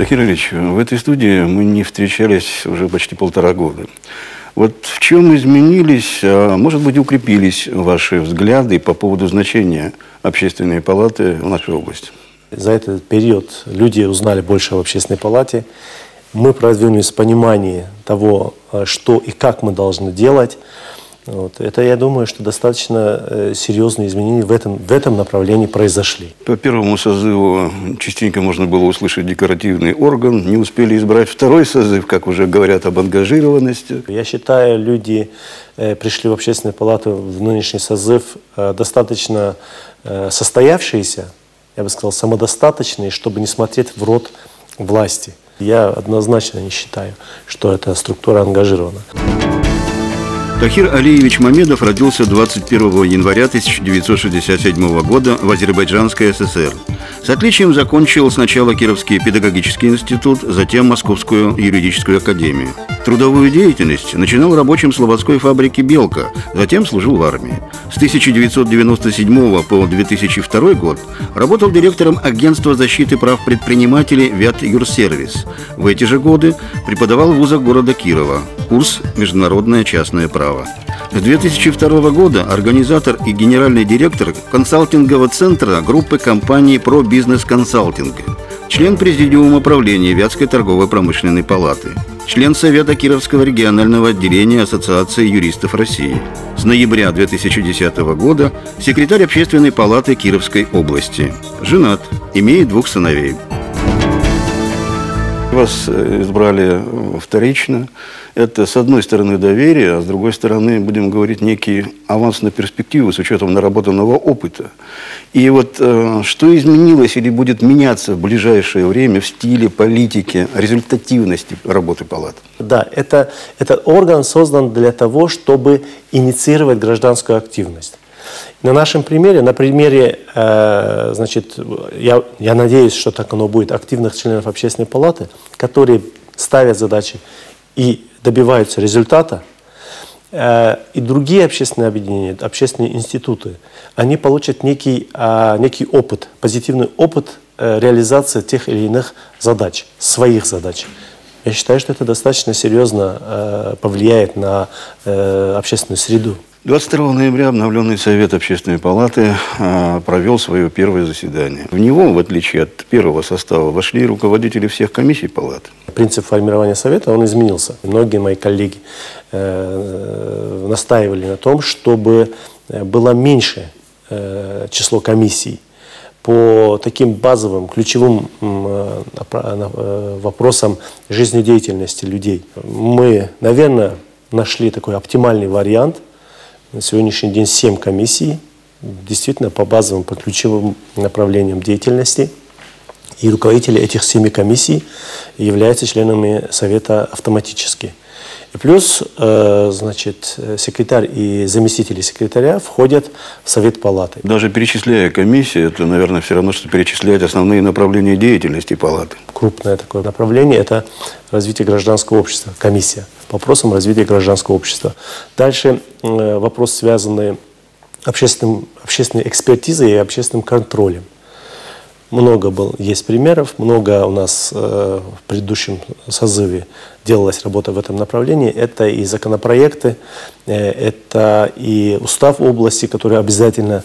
Тахир Ильич, в этой студии мы не встречались уже почти полтора года. Вот в чем изменились, а может быть, укрепились ваши взгляды по поводу значения общественной палаты в нашей области? За этот период люди узнали больше об общественной палате. Мы продвинулись в понимании того, э, что и как мы должны делать. Вот. Это, я думаю, что достаточно э, серьезные изменения в этом, в этом направлении произошли. По первому созыву частенько можно было услышать декоративный орган. Не успели избрать второй созыв, как уже говорят об ангажированности. Я считаю, люди э, пришли в общественную палату в нынешний созыв э, достаточно состоявшиеся, я бы сказал, самодостаточные, чтобы не смотреть в рот власти. Я однозначно не считаю, что эта структура ангажирована. Тахир Алиевич Мамедов родился 21 января 1967 года в Азербайджанской ССР. С отличием закончил сначала Кировский педагогический институт, затем Московскую юридическую академию. Трудовую деятельность начинал рабочим слободской фабрики «Белка», затем служил в армии. С 1997 по 2002 год работал директором агентства защиты прав предпринимателей «Вят Юрсервис». В эти же годы преподавал в вузах города Кирова, курс «Международное частное право». С 2002 года организатор и генеральный директор консалтингового центра группы компании «Про Бизнес Консалтинг», член президиума правления Вятской торговой промышленной палаты, член Совета Кировского регионального отделения Ассоциации юристов России. С ноября 2010 года секретарь Общественной палаты Кировской области. Женат, имеет двух сыновей. Вас э, избрали вторично. Это, с одной стороны, доверие, а с другой стороны, будем говорить, некий аванс на перспективу с учетом наработанного опыта. И вот э, что изменилось или будет меняться в ближайшее время в стиле политики, результативности работы палат? Да, это, этот орган создан для того, чтобы инициировать гражданскую активность. На нашем примере, на примере, э, значит, я, я надеюсь, что так оно будет, активных членов общественной палаты, которые ставят задачи и добиваются результата, э, и другие общественные объединения, общественные институты, они получат некий, э, некий опыт, позитивный опыт э, реализации тех или иных задач, своих задач. Я считаю, что это достаточно серьезно э, повлияет на э, общественную среду. 22 ноября обновленный Совет Общественной палаты а, провел свое первое заседание. В него, в отличие от первого состава, вошли руководители всех комиссий палаты. Принцип формирования Совета, он изменился. Многие мои коллеги э, настаивали на том, чтобы э, было меньше э, число комиссий по таким базовым, ключевым вопросам жизнедеятельности людей. Мы, наверное, нашли такой оптимальный вариант – на сегодняшний день 7 комиссий, действительно по базовым, по ключевым направлениям деятельности. И руководители этих семи комиссий являются членами Совета автоматически. И плюс, э, значит, секретарь и заместители секретаря входят в Совет Палаты. Даже перечисляя комиссии, это, наверное, все равно, что перечислять основные направления деятельности Палаты. Крупное такое направление – это развитие гражданского общества, комиссия по вопросам развития гражданского общества. Дальше э, вопрос, связанный общественным, общественной экспертизой и общественным контролем. Много был, есть примеров, много у нас э, в предыдущем созыве делалась работа в этом направлении. Это и законопроекты, э, это и устав области, который обязательно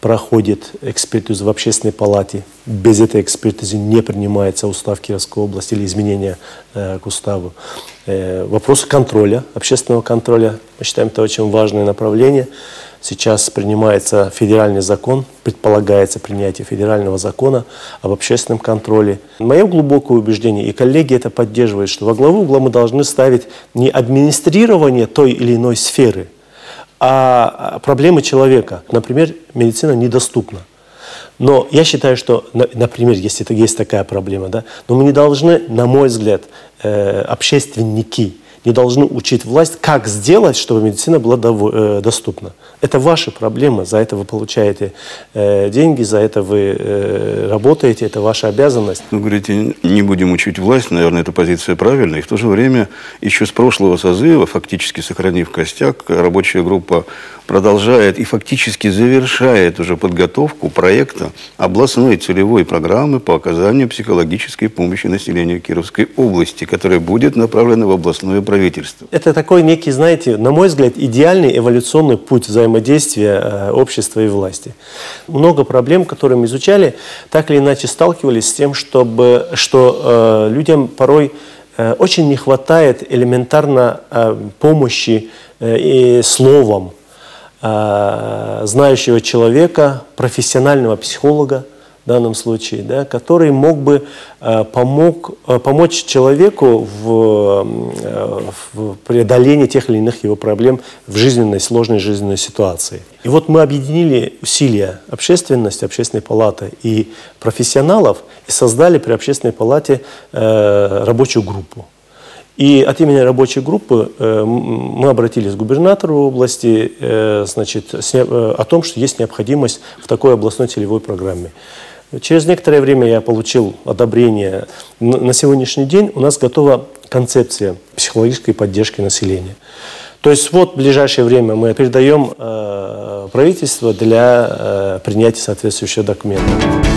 проходит экспертизу в общественной палате. Без этой экспертизы не принимается устав Кировской области или изменения э, к уставу. Э, контроля, общественного контроля, мы считаем, это очень важное направление. Сейчас принимается федеральный закон, предполагается принятие федерального закона об общественном контроле. Мое глубокое убеждение, и коллеги это поддерживают, что во главу угла мы должны ставить не администрирование той или иной сферы – а проблемы человека. Например, медицина недоступна. Но я считаю, что, например, если это есть такая проблема, да, но мы не должны, на мой взгляд, э, общественники не должны учить власть, как сделать, чтобы медицина была э, доступна. Это ваши проблемы, за это вы получаете э, деньги, за это вы э, работаете, это ваша обязанность. Ну, говорите, не будем учить власть, наверное, эта позиция правильная. И в то же время, еще с прошлого созыва, фактически сохранив костяк, рабочая группа продолжает и фактически завершает уже подготовку проекта областной целевой программы по оказанию психологической помощи населению Кировской области, которая будет направлена в областное правительство. Это такой некий, знаете, на мой взгляд, идеальный эволюционный путь взаимодействия э, общества и власти. Много проблем, которые мы изучали, так или иначе сталкивались с тем, чтобы, что э, людям порой э, очень не хватает элементарно э, помощи и словом, знающего человека, профессионального психолога в данном случае, да, который мог бы э, помог, э, помочь человеку в, в преодолении тех или иных его проблем в жизненной, сложной жизненной ситуации. И вот мы объединили усилия общественности, общественной палаты и профессионалов и создали при общественной палате рабочую группу. И от имени рабочей группы э, мы обратились к губернатору области э, значит, э, о том, что есть необходимость в такой областной целевой программе. Через некоторое время я получил одобрение. На сегодняшний день у нас готова концепция психологической поддержки населения. То есть вот в ближайшее время мы передаем правительство для принятия соответствующего документа.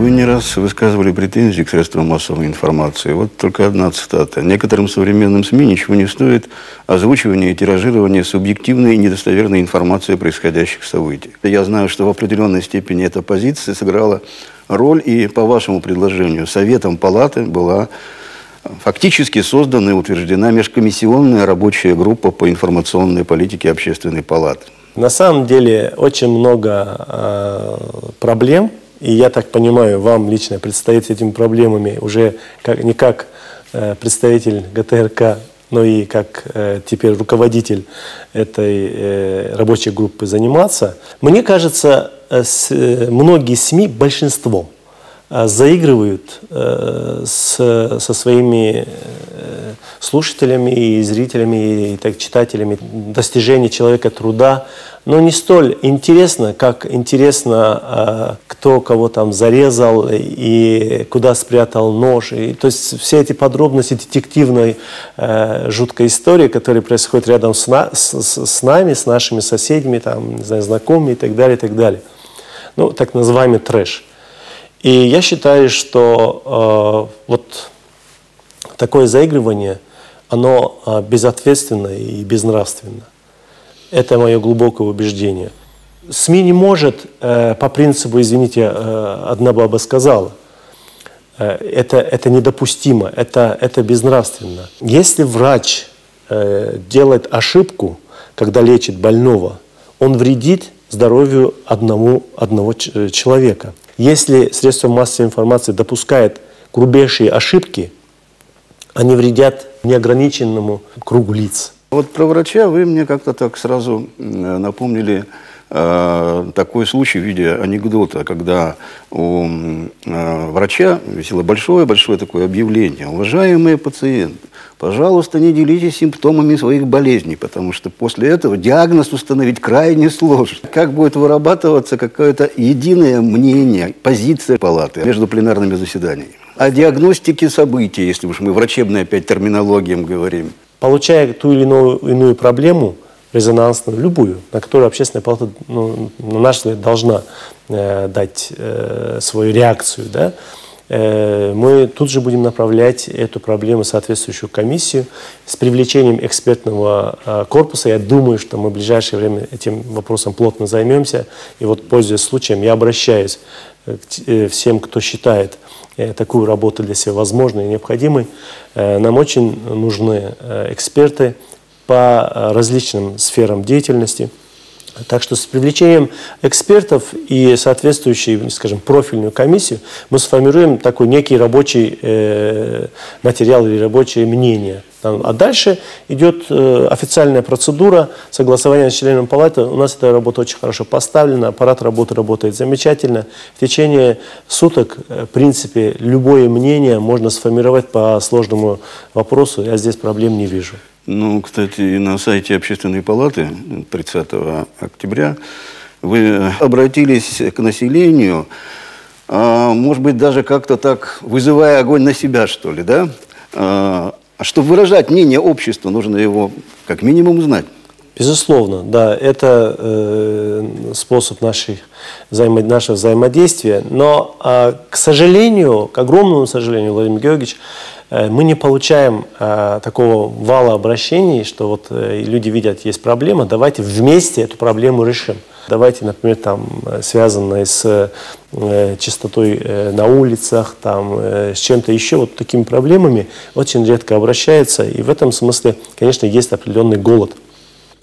Вы не раз высказывали претензии к средствам массовой информации. Вот только одна цитата. Некоторым современным СМИ ничего не стоит озвучивание и тиражирование субъективной и недостоверной информации о происходящих событиях. Я знаю, что в определенной степени эта позиция сыграла роль, и по вашему предложению Советом Палаты была фактически создана и утверждена межкомиссионная рабочая группа по информационной политике Общественной Палаты. На самом деле очень много э, проблем и я так понимаю, вам лично предстоит с этими проблемами уже как, не как э, представитель ГТРК, но и как э, теперь руководитель этой э, рабочей группы заниматься. Мне кажется, э, с, э, многие СМИ, большинство, заигрывают э, со своими э, слушателями и зрителями, и так, читателями достижения человека труда, но не столь интересно, как интересно, кто кого там зарезал и куда спрятал нож. И, то есть все эти подробности детективной э, жуткой истории, которая происходит рядом с, на, с, с нами, с нашими соседями, там, не знаю, знакомыми и так далее, и так далее. Ну, так называемый трэш. И я считаю, что э, вот такое заигрывание, оно э, безответственно и безнравственно. Это мое глубокое убеждение. СМИ не может э, по принципу, извините, э, одна баба сказала, э, это, это недопустимо, это, это безнравственно. Если врач э, делает ошибку, когда лечит больного, он вредит здоровью одному, одного человека. Если средство массовой информации допускает грубейшие ошибки, они вредят неограниченному кругу лиц. Вот про врача вы мне как-то так сразу напомнили э, такой случай в виде анекдота, когда у э, врача висело большое-большое такое объявление. Уважаемые пациенты, пожалуйста, не делитесь симптомами своих болезней, потому что после этого диагноз установить крайне сложно. Как будет вырабатываться какое-то единое мнение, позиция палаты между пленарными заседаниями? О диагностике событий, если уж мы врачебной опять терминологиям говорим получая ту или иную проблему, резонансную, любую, на которую общественная палата, ну, на наш взгляд, должна э, дать э, свою реакцию, да, э, мы тут же будем направлять эту проблему в соответствующую комиссию с привлечением экспертного э, корпуса. Я думаю, что мы в ближайшее время этим вопросом плотно займемся. И вот, пользуясь случаем, я обращаюсь к э, всем, кто считает, такую работу для себя возможной и необходимой. Нам очень нужны эксперты по различным сферам деятельности. Так что с привлечением экспертов и соответствующей, скажем, профильную комиссию мы сформируем такой некий рабочий э, материал или рабочее мнение А дальше идет э, официальная процедура согласования с членом палаты. У нас эта работа очень хорошо поставлена, аппарат работы работает замечательно. В течение суток, э, в принципе, любое мнение можно сформировать по сложному вопросу. Я здесь проблем не вижу. Ну, кстати, на сайте Общественной палаты 30 октября вы обратились к населению, а, может быть, даже как-то так вызывая огонь на себя, что ли, да? А, чтобы выражать мнение общества, нужно его как минимум знать. Безусловно, да, это э, способ нашей, взаимо, нашего взаимодействия. Но, э, к сожалению, к огромному сожалению, Владимир Георгиевич, э, мы не получаем э, такого вала обращений, что вот э, люди видят, есть проблема, давайте вместе эту проблему решим. Давайте, например, там, э, связанные с э, чистотой э, на улицах, там, с чем-то еще, вот такими проблемами очень редко обращаются. И в этом смысле, конечно, есть определенный голод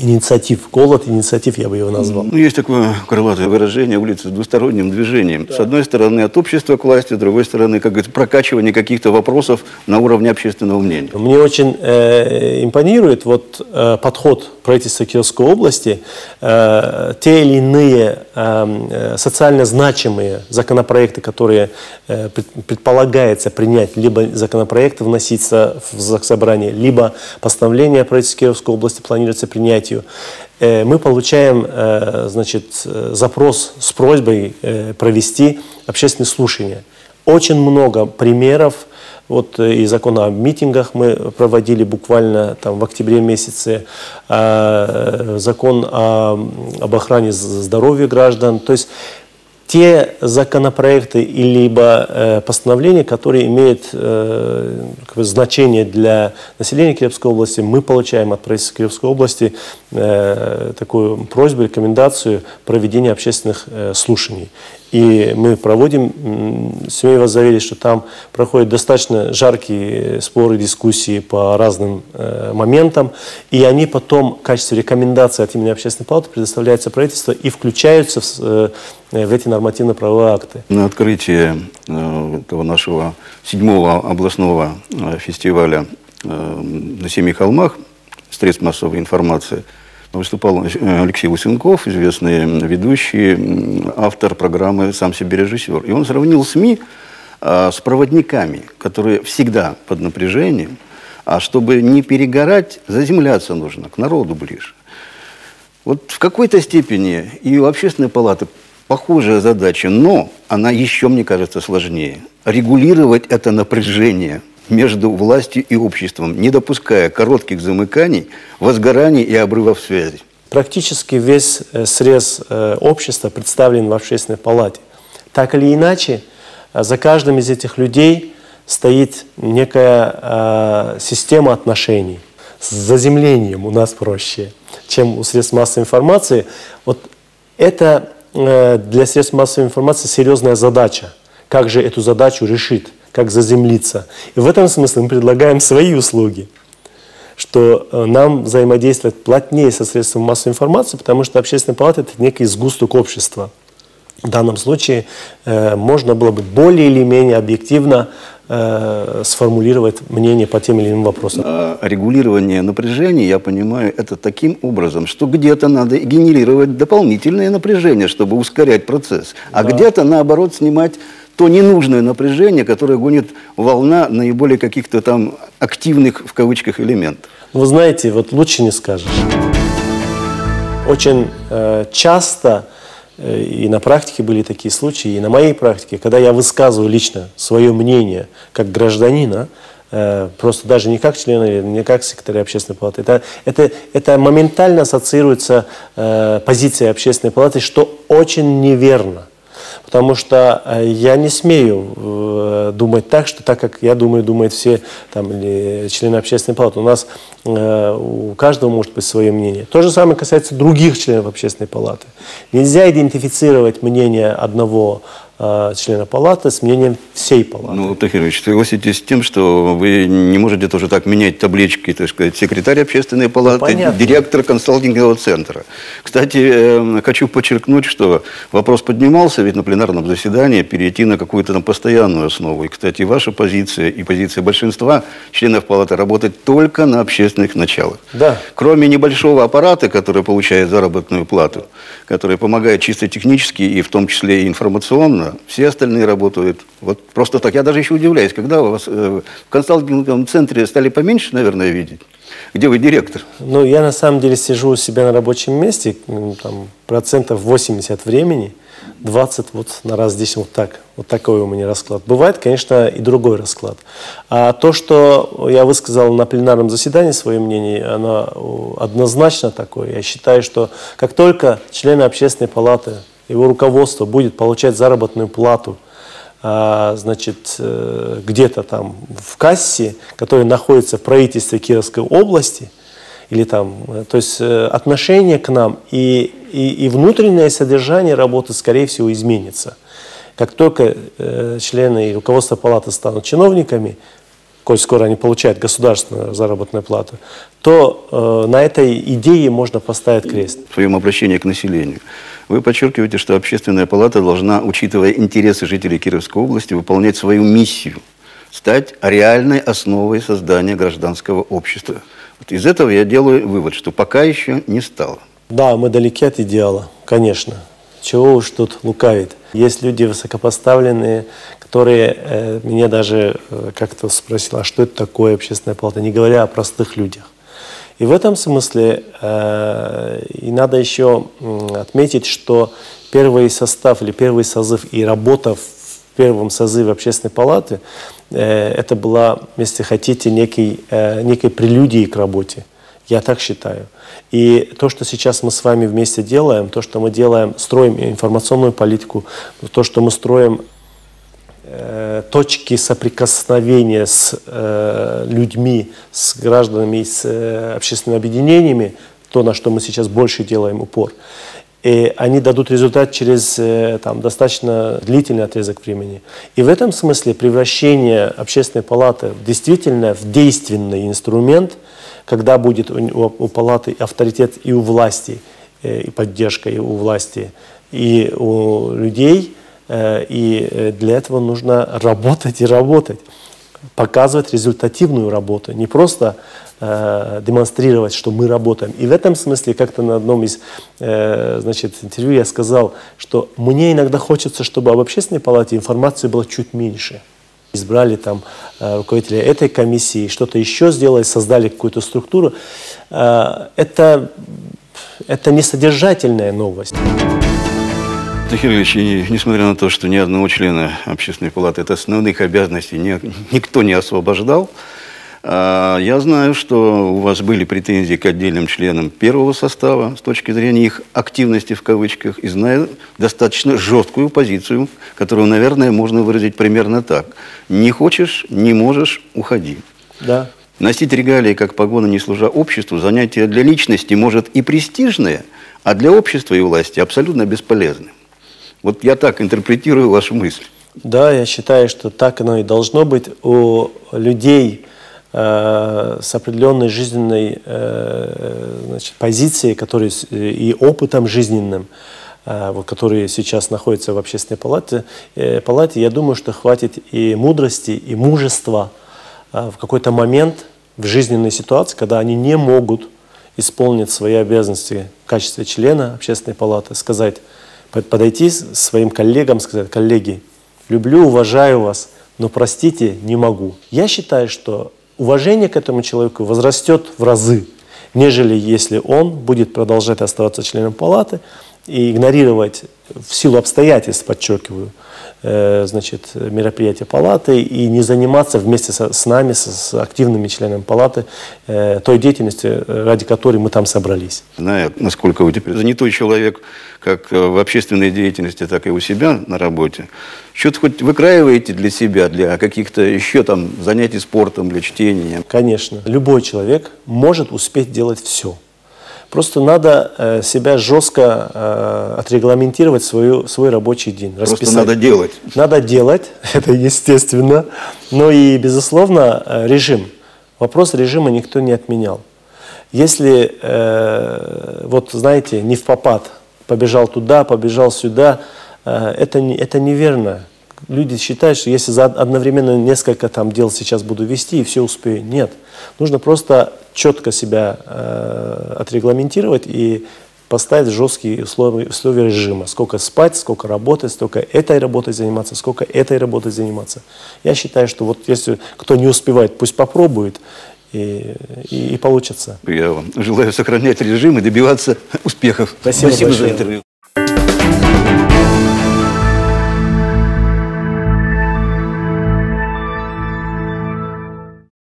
инициатив, голод инициатив, я бы его назвал. Ну, есть такое крылатое выражение улицы с двусторонним движением. Да. С одной стороны, от общества к власти, с другой стороны, как говорится, прокачивание каких-то вопросов на уровне общественного мнения. Мне очень э, импонирует вот э, подход правительства Киевской области. Э, те или иные эм, э, социально значимые законопроекты, которые э, предполагается принять, либо законопроекты вноситься в Заксобрание, либо постановление правительства Киевской области планируется принять мероприятию, э, мы получаем э, значит, э, запрос с просьбой провести общественные слушания. Очень много примеров, вот и закон о митингах мы проводили буквально там в октябре месяце, закон о, об охране здоровья граждан. То есть те законопроекты либо э, постановления, которые имеют э, как бы, значение для населения Киевской области, мы получаем от правительства Киевской области э, такую просьбу, рекомендацию проведения общественных э, слушаний. И мы проводим, смею вас заверить, что там проходят достаточно жаркие споры, дискуссии по разным э, моментам, и они потом в качестве рекомендации от имени общественной палаты предоставляются правительству и включаются в, э, в эти нормативно-правовые акты. На открытие э, этого нашего седьмого областного э, фестиваля э, на Семи холмах средств массовой информации – выступал Алексей Лысенков, известный ведущий, автор программы «Сам себе режиссер». И он сравнил СМИ а, с проводниками, которые всегда под напряжением, а чтобы не перегорать, заземляться нужно, к народу ближе. Вот в какой-то степени и у общественной палаты похожая задача, но она еще, мне кажется, сложнее. Регулировать это напряжение между властью и обществом, не допуская коротких замыканий, возгораний и обрывов связи. Практически весь э, срез э, общества представлен в общественной палате. Так или иначе, э, за каждым из этих людей стоит некая система отношений. С заземлением у нас проще, чем у средств массовой информации. Вот это для средств массовой информации серьезная задача. Как же эту задачу решить? Как заземлиться. И в этом смысле мы предлагаем свои услуги, что э, нам взаимодействовать плотнее со средством массовой информации, потому что общественная палата – это некий сгусток общества. В данном случае э, можно было бы более или менее объективно э, сформулировать мнение по тем или иным вопросам. А регулирование напряжения, я понимаю, это таким образом, что где-то надо генерировать дополнительное напряжение, чтобы ускорять процесс, а да. где-то, наоборот, снимать то ненужное напряжение, которое гонит волна наиболее каких-то там активных, в кавычках, элементов. Вы знаете, вот лучше не скажешь. Очень э, часто, э, и на практике были такие случаи, и на моей практике, когда я высказываю лично свое мнение как гражданина, э, просто даже не как члена, не как секретаря общественной палаты, это, это, это моментально ассоциируется э, позиция общественной палаты, что очень неверно. Потому что э, я не смею э, думать так, что так, как я думаю, думают все там, или члены общественной палаты. У нас э, у каждого может быть свое мнение. То же самое касается других членов общественной палаты. Нельзя идентифицировать мнение одного члена палаты с мнением всей палаты. Ну, Тахирович, согласитесь с тем, что вы не можете тоже так менять таблички, так сказать, секретарь общественной палаты, ну, директор консалтингового центра. Кстати, э, хочу подчеркнуть, что вопрос поднимался ведь на пленарном заседании перейти на какую-то там постоянную основу. И, кстати, ваша позиция и позиция большинства членов палаты работать только на общественных началах. Да. Кроме небольшого аппарата, который получает заработную плату, который помогает чисто технически и в том числе и информационно, все остальные работают вот просто так. Я даже еще удивляюсь, когда у вас э, в консалтинговом центре стали поменьше, наверное, видеть? Где вы директор? Ну, я на самом деле сижу у себя на рабочем месте, там, процентов 80 времени, 20 вот на раз здесь вот так. Вот такой у меня расклад. Бывает, конечно, и другой расклад. А то, что я высказал на пленарном заседании свое мнение, оно однозначно такое. Я считаю, что как только члены общественной палаты, его руководство будет получать заработную плату – а, значит, э, где-то там в кассе, который находится в правительстве Кировской области, или там, э, то есть э, отношение к нам и, и, и внутреннее содержание работы, скорее всего, изменится. Как только члены и руководство палаты станут чиновниками, коль скоро они получают государственную заработную плату, то э, на этой идее можно поставить крест. В своем обращении к населению. Вы подчеркиваете, что общественная палата должна, учитывая интересы жителей Кировской области, выполнять свою миссию, стать реальной основой создания гражданского общества. Вот из этого я делаю вывод, что пока еще не стало. Да, мы далеки от идеала, конечно. Чего уж тут лукавить. Есть люди высокопоставленные, которые э, меня даже э, как-то спросили, а что это такое общественная палата, не говоря о простых людях. И в этом смысле э, и надо еще отметить, что первый состав или первый созыв и работа в первом созыве общественной палаты э, это была, если хотите, некий, э, некой прелюдией к работе. Я так считаю. И то, что сейчас мы с вами вместе делаем, то, что мы делаем, строим информационную политику, то, что мы строим Э, точки соприкосновения с э, людьми, с гражданами, с э, общественными объединениями, то, на что мы сейчас больше делаем упор, и они дадут результат через э, там, достаточно длительный отрезок времени. И в этом смысле превращение общественной палаты действительно в действенный инструмент, когда будет у, у палаты авторитет и у власти, э, и поддержка и у власти, и у людей – Э, и э, для этого нужно работать и работать, показывать результативную работу, не просто э, демонстрировать, что мы работаем. И в этом смысле, как-то на одном из значит, интервью я сказал, что мне иногда хочется, чтобы об общественной палате информации было чуть меньше. Избрали там руководителя этой комиссии, что-то еще сделали, создали какую-то структуру. это, это не содержательная новость. Тахирович, и несмотря на то, что ни одного члена общественной палаты от основных обязанностей никто не освобождал, я знаю, что у вас были претензии к отдельным членам первого состава с точки зрения их активности в кавычках, и знаю достаточно жесткую позицию, которую, наверное, можно выразить примерно так. Не хочешь, не можешь, уходи. Да. Носить регалии как погоны, не служа обществу, занятие для личности может и престижное, а для общества и власти абсолютно бесполезное. Вот я так интерпретирую вашу мысль. Да, я считаю, что так оно и должно быть. У людей с определенной жизненной э, значит, позицией которые, и опытом жизненным, э, вот, которые сейчас находятся в общественной палате, э, палате, я думаю, что хватит и мудрости, и мужества э, в какой-то момент в жизненной ситуации, когда они не могут исполнить свои обязанности в качестве члена общественной палаты, сказать, подойти своим коллегам, сказать, коллеги, люблю, уважаю вас, но простите, не могу. Я считаю, что уважение к этому человеку возрастет в разы, нежели если он будет продолжать оставаться членом палаты и игнорировать в силу обстоятельств, подчеркиваю, значит, мероприятия палаты и не заниматься вместе со, с нами, с, с активными членами палаты, э, той деятельностью, ради которой мы там собрались. Зная, насколько вы теперь занятой человек, как в общественной деятельности, так и у себя на работе, что-то хоть выкраиваете для себя, для каких-то еще там занятий спортом, для чтения? Конечно. Любой человек может успеть делать все. Просто надо э, себя жестко э, отрегламентировать свою, свой рабочий день. Просто надо делать. Надо делать, это естественно. Но и, безусловно, э, режим. Вопрос режима никто не отменял. Если, вот знаете, не в попад, побежал туда, побежал сюда, это, не, это неверно. Люди считают, что если за одновременно несколько там дел сейчас буду вести и все успею. Нет. Нужно просто четко себя э, отрегламентировать и поставить жесткие условия, условия режима. Сколько спать, сколько работать, сколько этой работой заниматься, сколько этой работой заниматься. Я считаю, что вот если кто не успевает, пусть попробует и, и, и получится. Я вам желаю сохранять режим и добиваться успехов. Спасибо, Спасибо большое. за интервью.